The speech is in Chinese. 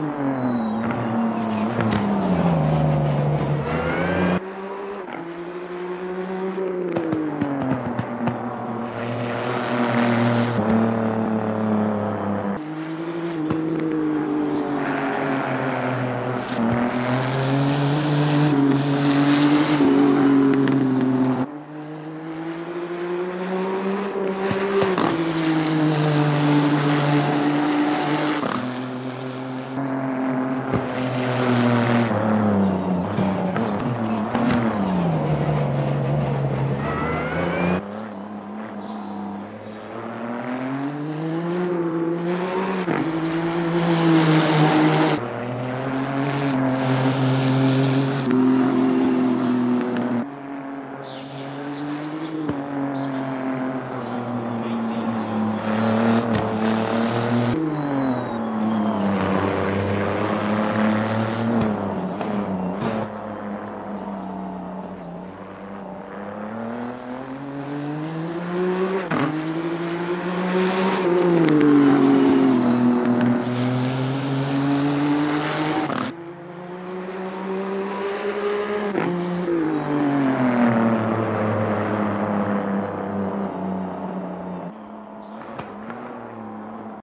嗯。嗯嗯